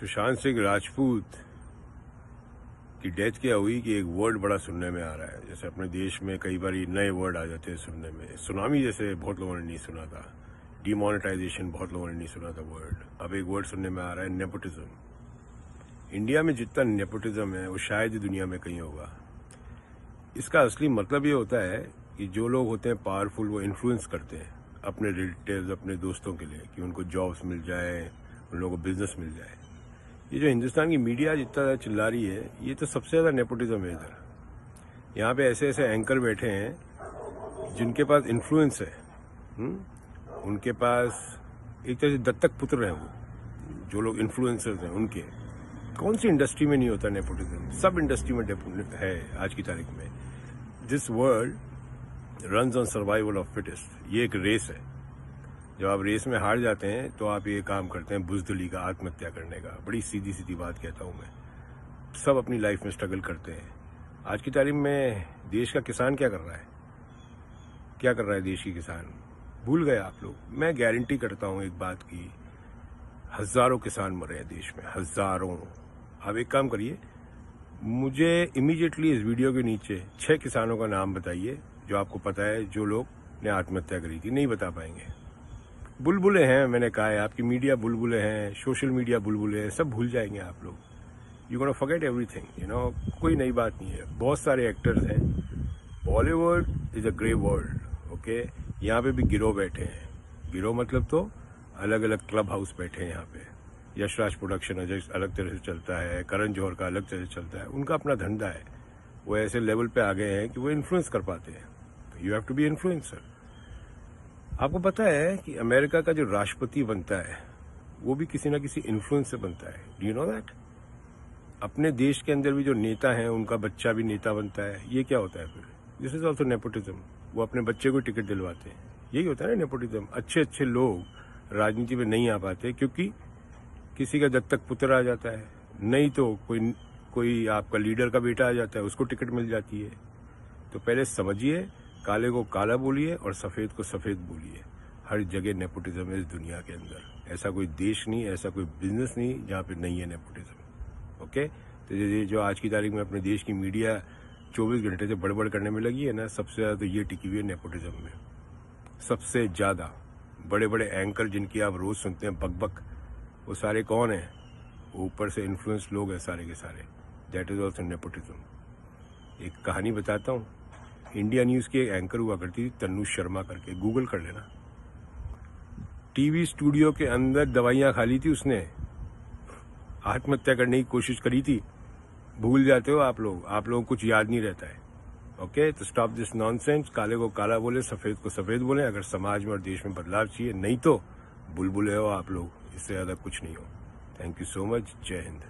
सुशांत सिंह राजपूत की डेथ क्या हुई कि एक वर्ड बड़ा सुनने में आ रहा है? जैसे अपने देश में कई बार नए वर्ड आ जाते हैं सुनने में। सुनामी जैसे बहुत लोगों ने नहीं सुना था। डिमोनेटाइजेशन बहुत लोगों ने नहीं सुना था वर्ड अब एक वर्ड सुनने में आ रहा है नेपोटिज्म इंडिया में जितना नेपोटिज्म है, वो शायद ही दुनिया में कहीं होगा। इसका असली मतलब ये होता है कि जो लोग होते हैं पावरफुल वो इन्फ्लुएंस करते हैं अपने रिलेटिव अपने दोस्तों के लिए कि उनको जॉब्स मिल जाए, उन लोगों को बिज़नेस मिल जाए। ये जो हिंदुस्तान की मीडिया जितना ज़्यादा चिल्ला रही है, ये तो सबसे ज़्यादा नेपोटिज्म है इधर। यहाँ पे ऐसे ऐसे एंकर बैठे हैं, जिनके पास इन्फ्लुएंस है हुँ? हम्म? उनके पास एक तरह से दत्तक पुत्र हैं वो, जो लोग इन्फ्लुएंसर्स हैं उनके। कौन सी इंडस्ट्री में नहीं होता नेपोटिज्म सब इंडस्ट्री में है आज की तारीख में। This world run on survival of fittest ये एक रेस है। जब आप रेस में हार जाते हैं तो आप ये काम करते हैं बुजदली का आत्महत्या करने का। बड़ी सीधी सीधी बात कहता हूँ मैं। सब अपनी लाइफ में स्ट्रगल करते हैं। आज की तारीख में देश का किसान क्या कर रहा है? क्या कर रहा है देश की किसान? भूल गए आप लोग। मैं गारंटी करता हूँ एक बात की। हज़ारों किसान मरे हैं देश में। हज़ारों। आप एक काम करिए। मुझे इमीडिएटली इस वीडियो के नीचे छह किसानों का नाम बताइए, जो आपको पता है, जो लोग ने आत्महत्या करी थी। नहीं बता पाएँगे। बुलबुले हैं, मैंने कहा है, आपकी मीडिया बुलबुले हैं, सोशल मीडिया बुलबुले हैं, सब भूल जाएँगे आप लोग। You gonna forget everything you know कोई नई बात नहीं है। बहुत सारे एक्टर्स हैं। Bollywood is a grey world okay यहाँ पे भी गिरोह बैठे हैं। गिरोह मतलब तो अलग अलग क्लब हाउस बैठे हैं यहाँ पे। यशराज प्रोडक्शन अलग तरह से चलता है, करण जौहर का अलग तरह से चलता है। उनका अपना धंधा है। वो ऐसे लेवल पे आ गए हैं कि वो इन्फ्लुएंस कर पाते हैं। You have to be influencer आपको पता है कि अमेरिका का जो राष्ट्रपति बनता है, वो भी किसी ना किसी इन्फ्लुएंस से बनता है। डू यू नो दैट अपने देश के अंदर भी जो नेता हैं, उनका बच्चा भी नेता बनता है। ये क्या होता है फिर? दिस इज़ ऑल्सो नेपोटिज्म वो अपने बच्चे को टिकट दिलवाते हैं। यही होता है ना नेपोटिज्म अच्छे अच्छे लोग राजनीति में नहीं आ पाते क्योंकि किसी का दत्तक पुत्र आ जाता है, नहीं तो कोई कोई आपका लीडर का बेटा आ जाता है, उसको टिकट मिल जाती है। तो पहले समझिए काले को काला बोलिए और सफ़ेद को सफ़ेद बोलिए। हर जगह नेपोटिज्म है इस दुनिया के अंदर। ऐसा कोई देश नहीं, ऐसा कोई बिज़नेस नहीं जहाँ पे नहीं है नेपोटिज्म ओके तो ये जो आज की तारीख में अपने देश की मीडिया 24 घंटे से बड़बड़ करने में लगी है ना, सबसे ज़्यादा तो ये टिकी हुई है नेपोटिज्म में। सबसे ज़्यादा बड़े बड़े एंकर जिनकी आप रोज सुनते हैं, बकबक, वो सारे कौन है? ऊपर से इन्फ्लुएंस लोग हैं सारे के सारे। दैट इज़ ऑल्सो नेपोटिज्म एक कहानी बताता हूँ। इंडिया न्यूज़ की एक एंकर हुआ करती थी तन्नू शर्मा करके। गूगल कर लेना। टीवी स्टूडियो के अंदर दवाइयाँ खा ली थी उसने। आत्महत्या करने की कोशिश करी थी। भूल जाते हो आप लोग। आप लोगों को कुछ याद नहीं रहता है। ओके तो स्टॉप दिस नॉनसेंस काले को काला बोले, सफ़ेद को सफ़ेद बोले। अगर समाज में और देश में बदलाव चाहिए, नहीं तो बुलबुले हो आप लोग। इससे ज़्यादा कुछ नहीं हो। थैंक यू सो मच जय हिंद।